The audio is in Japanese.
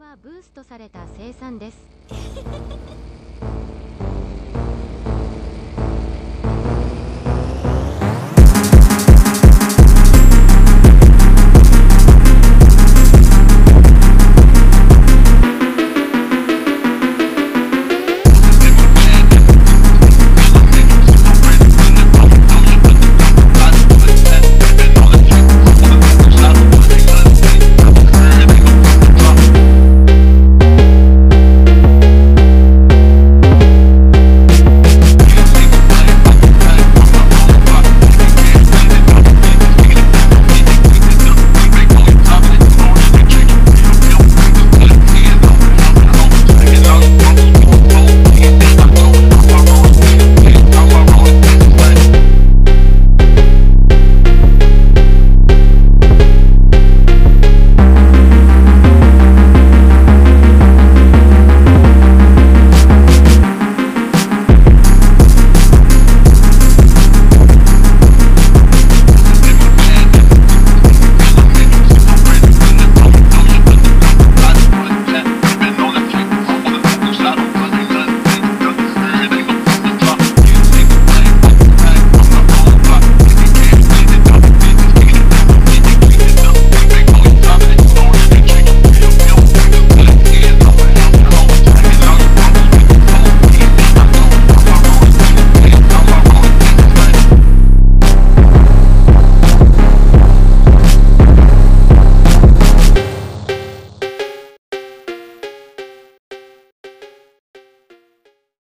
はブーストされた生産です。